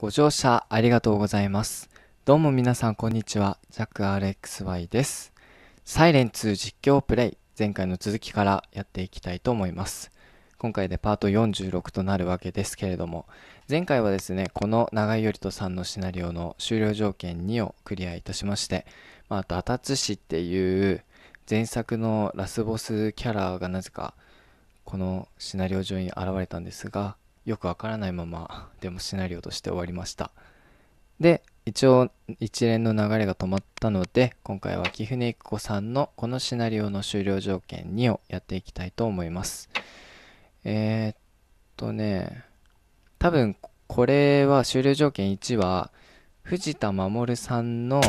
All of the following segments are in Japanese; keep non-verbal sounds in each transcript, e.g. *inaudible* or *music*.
ご乗車ありがとうございます。どうも皆さんこんにちは。ジャック RXY です。サイレン2実況プレイ、前回の続きからやっていきたいと思います。今回でパート46となるわけですけれども、前回はですね、この長井頼人さんのシナリオの終了条件2をクリアいたしまして、まあ、あと、アタツシっていう前作のラスボスキャラがなぜかこのシナリオ上に現れたんですが、よくわからないまま、でもシナリオとして終わりました。で、一応一連の流れが止まったので、今回は貴船育子さんのこのシナリオの終了条件2をやっていきたいと思います。えー、っとね、多分これは終了条件1は、藤田守さんの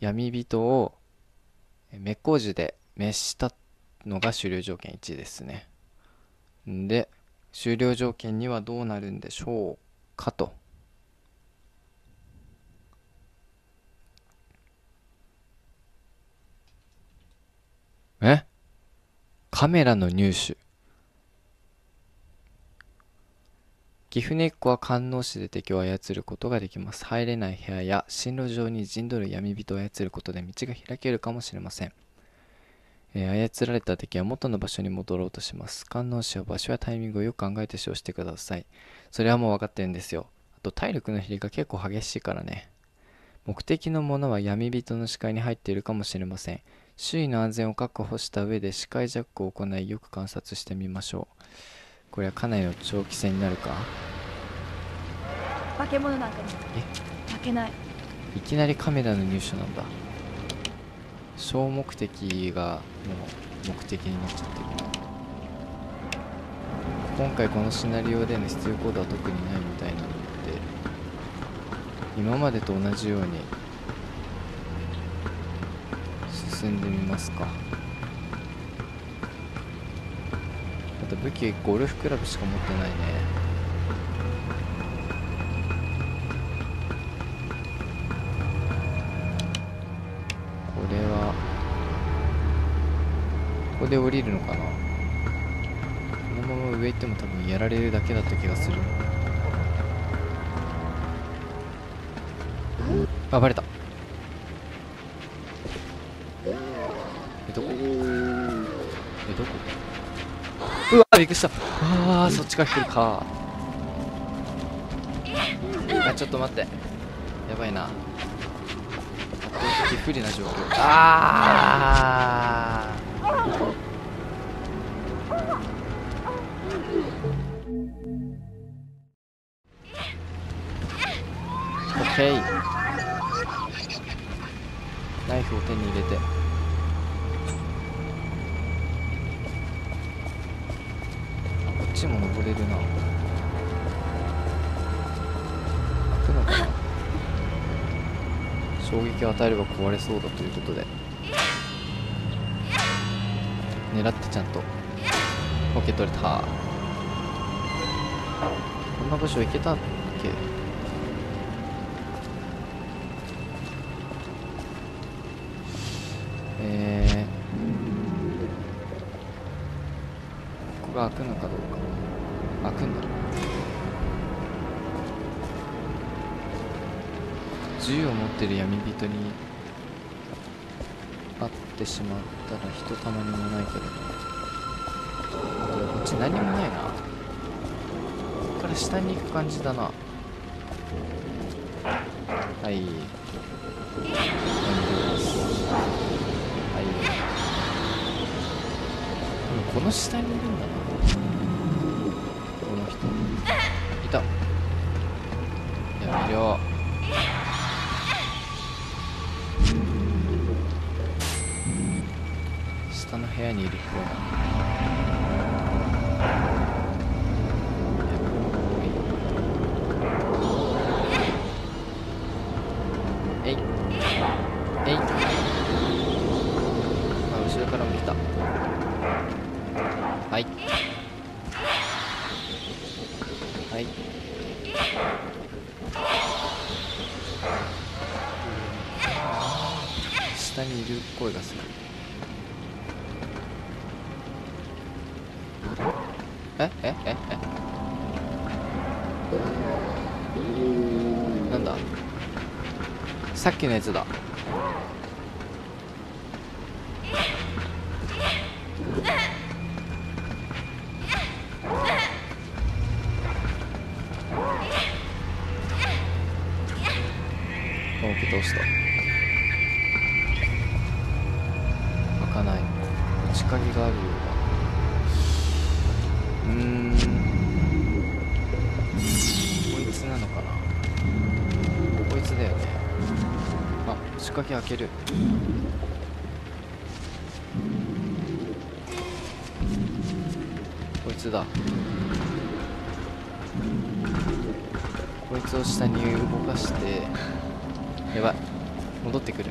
闇人を滅光樹で滅したのが終了条件1ですね。んで、終了条件にはどうなるんでしょうかと。え？カメラの入手。岐阜根っこは観音市で敵を操ることができます。入れない部屋や進路上に陣取る闇人を操ることで道が開けるかもしれません。えー操られた敵は元の場所に戻ろうとします。観音市は場所やタイミングをよく考えて使用してください。それはもう分かってるんですよ。あと体力の比りが結構激しいからね。目的のものは闇人の視界に入っているかもしれません。周囲の安全を確保した上で視界ジャックを行いよく観察してみましょう。これはかなりの長期戦になるか？化け物なんかに負けないいきなりカメラの入手なんだ小目的がもう目的になっちゃってる。今回このシナリオでの必要コードは特にないみたいなので今までと同じように進んでみますか。あと武器ゴルフクラブしか持ってないね。こで降りるのかな。このまま上行っても多分やられるだけだった気がする。あバレた。えどこ？えどこ？うわびっくりした。あーそっちから来るか。あちょっと待って。やばいな。圧倒的不利な状況。あー。オッケーナイフを手に入れて。こっちも登れるな。開くのかな。衝撃を与えれば壊れそうだということで。狙ってちゃんと。OK 取れた。こんな場所行けたっけ？えー、ここが開くのかどうか。開くんだ。銃を持ってる闇人にかってしまったらひとたまりもないけどなあこっち何もないな。こっから下に行く感じだな。はい。何ですはい。この下にいるんだな。下の部屋にいええええ。なんだ？さっきのやつだ。あ仕掛け開ける。こいつだ。こいつを下に動かしてやばい。戻ってくる。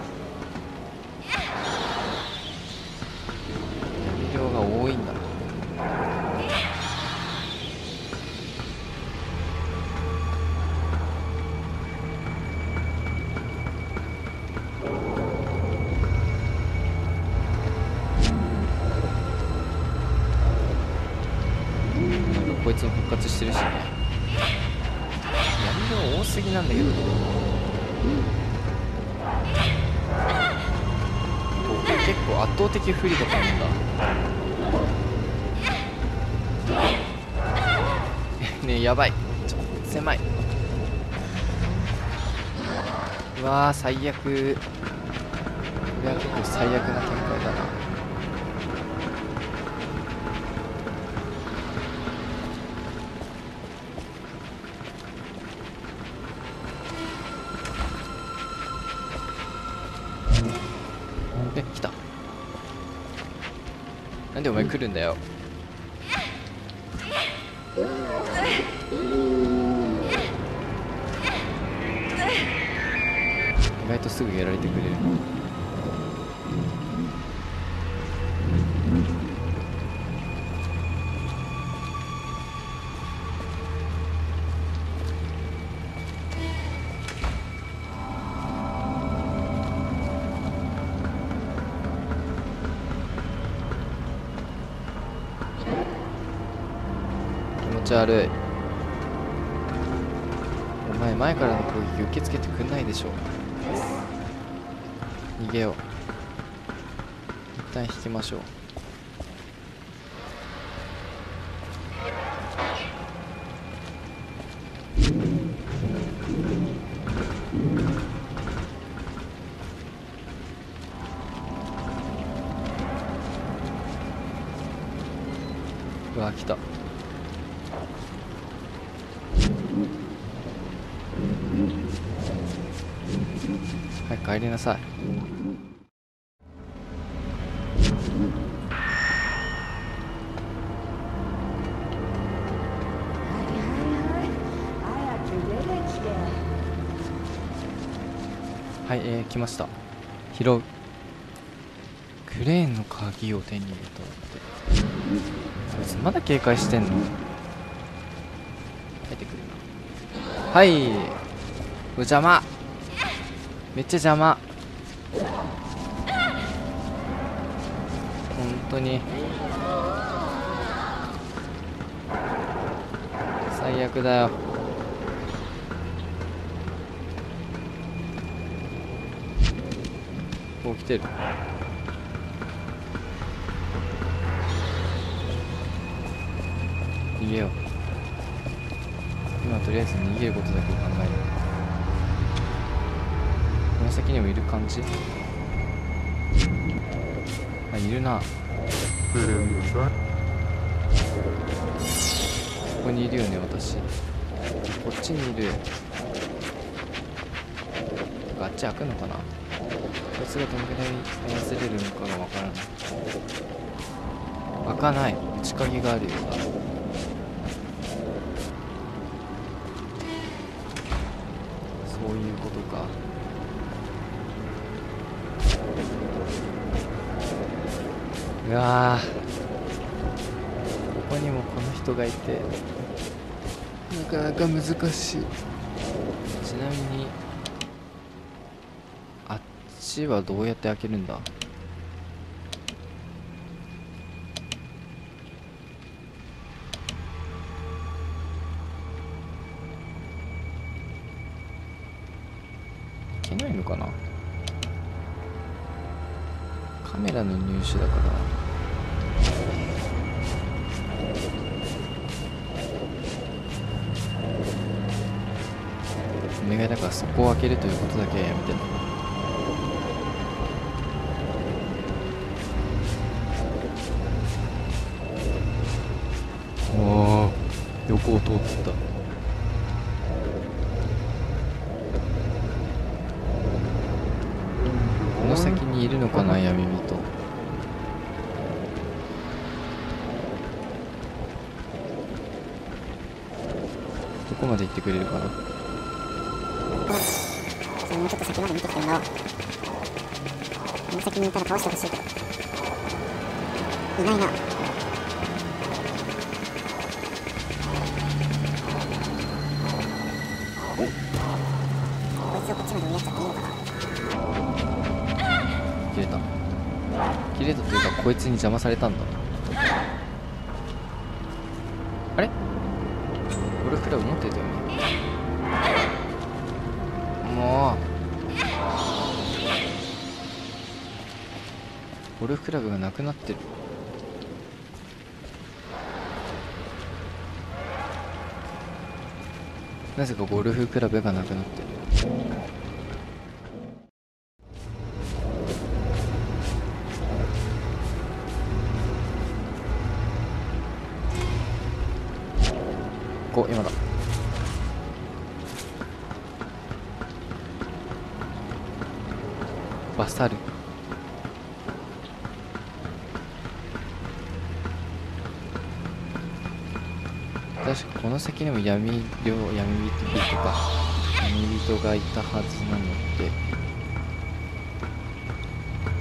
的不利とかあるんだ。*laughs* ねえやばい。ちょ狭い。うわー最悪。これは結構最悪な展開だな。お前来るんだよ。意外とすぐやられてくれる。悪い。お前前からの攻撃受け付けてくんないでしょ逃げよう。一旦引きましょう。うわ来た。帰りなさい。はいえー、来ました。拾う。クレーンの鍵を手に入れたって。そいつまだ警戒してんの？入ってくるな。はい。お邪魔。めっちゃ邪魔。本当に。最悪だよ。こう来てる。逃げよう。今とりあえず逃げることだけ考えるこの先にもいる感じ。あいるな。ここにいるよね私。こっちにいる。あっち開くのかな。こいつがどのぐらい操れるのかがわからない。開かない。内鍵があるよそういうことかうわー。ここにもこの人がいて。なかなか難しい。ちなみにあっちはどうやって開けるんだ？メラの入手だから。お願いだからそこを開けるということだけはやめてね。おお横を通ってた。どこまで行ってくれるかな。もうちょっと先まで見てきてもらおうこの先にいたら倒してほしいけど。いないな。こいつをこっちまで追いやっちゃっていいのかな。切れた。切れたというかこいつに邪魔されたんだ。あれ？俺クラブ持ってたよね。もう。ゴルフクラブがなくなってる。なぜかゴルフクラブがなくなってる。確かこの先にも闇漁闇人とか闇人がいたはずなので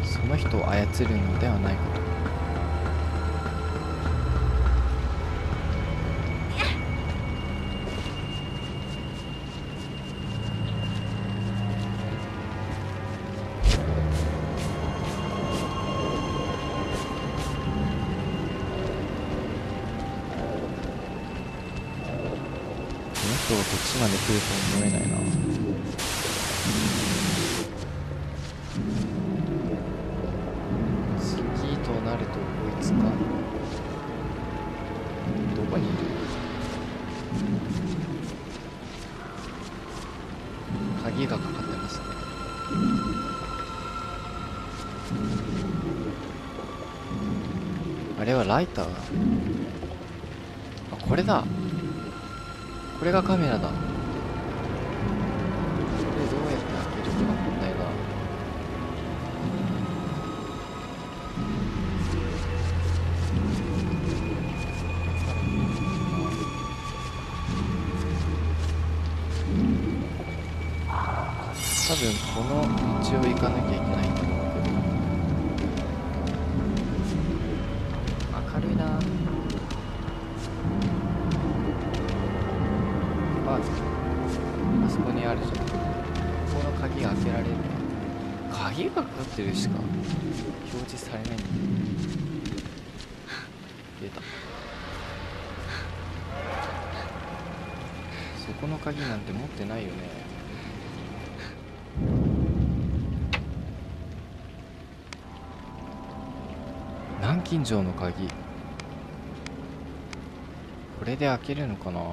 その人を操るのではないかと。まで来ると思えないな。次となるとこいつか。どこにいる？鍵がかかってますね。あれはライター？あこれだ。これがカメラだ。多分この道を行かなきゃいけないんだろうけど明るいなああそこにあるじゃんここの鍵開けられる鍵がかかってるしか表示されないんだよ出たそこの鍵なんて持ってないよね南京錠の鍵。これで開けるのかな？一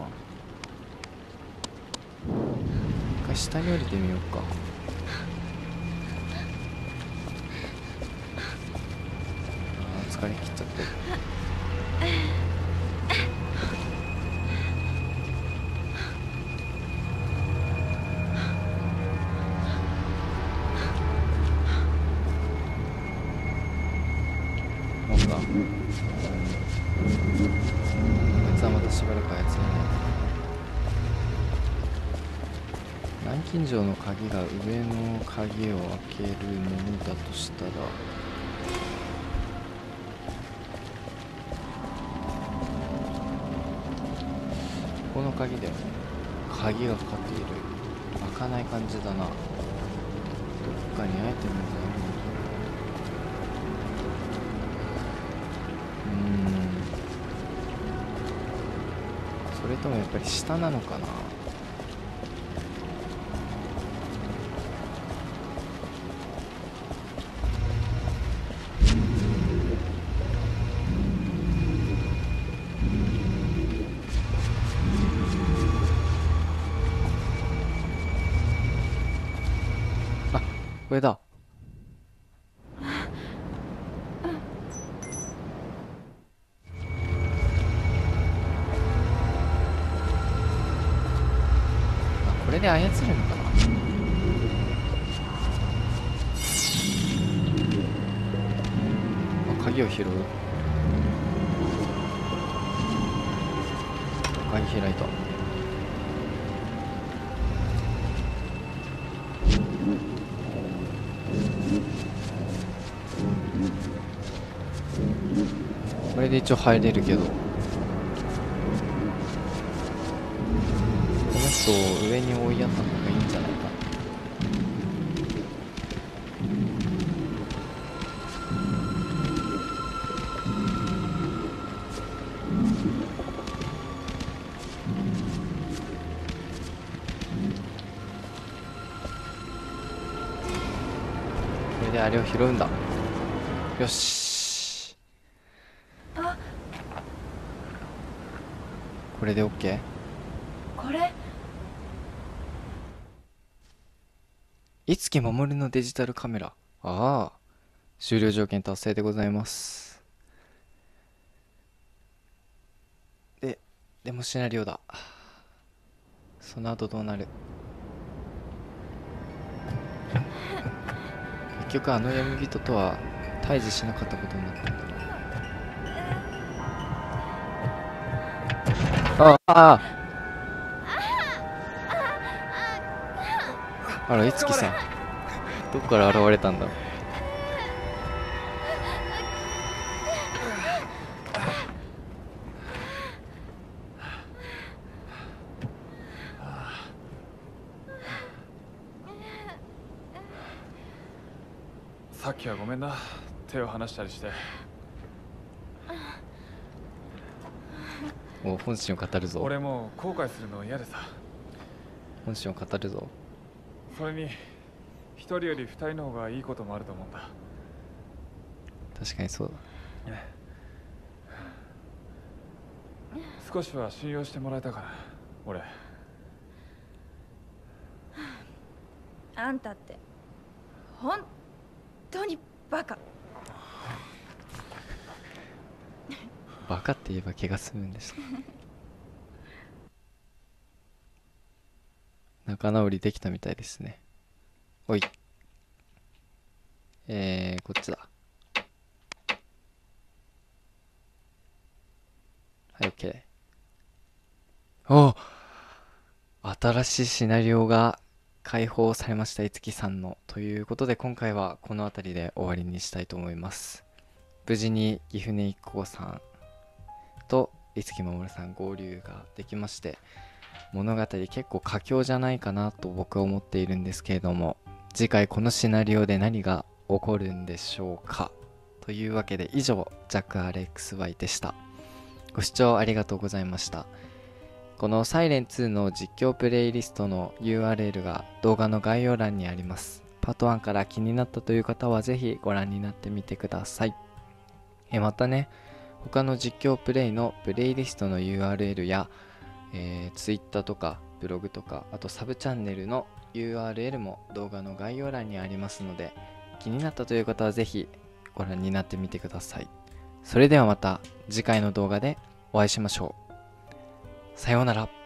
回下に降りてみようか。あ疲れきった。南京錠の鍵が上の鍵を開けるものだとしたら。この鍵だよね鍵がかかっている。開かない感じだな。どっかにアイテムがあるのかうーん。それともやっぱり下なのかな。開いたこれで一応入れるけど。であれを拾うんだ。よし。これで OK? これ？いつき守のデジタルカメラ？ああ。終了条件達成でございます。ででもシナリオだ。その後どうなる？*laughs* 結局あの闇人とは対峙しなかったことになった。んだなあああらいつきさん。どこから現れたんだろう。めんな。手を離したりして。*laughs* お本心を語るぞ。俺もう後悔するの嫌でさ。本心を語るぞ。それに一人より二人の方がいいこともあると思うんだ確かにそうだ。少しは信用してもらえたから俺。あんたって本当にバカ。バカって言えば気が済むんです *laughs* 仲直りできたみたいですね。おい。えー、こっちだ。はい OK お新しいシナリオが解放されましたいつきさんのということで今回はこの辺りで終わりにしたいと思います。無事に岐阜根一行さんと五木守さん合流ができまして物語結構佳境じゃないかなと僕は思っているんですけれども次回このシナリオで何が起こるんでしょうか？というわけで以上ジャック RXY でした。ご視聴ありがとうございました。このサイレン2の実況プレイリストの URL が動画の概要欄にあります。パート1から気になったという方はぜひご覧になってみてください。えまたね他の実況プレイのプレイリストの URL や、えー、Twitter とかブログとかあとサブチャンネルの URL も動画の概要欄にありますので気になったという方はぜひご覧になってみてください。それではまた次回の動画でお会いしましょう。さようなら。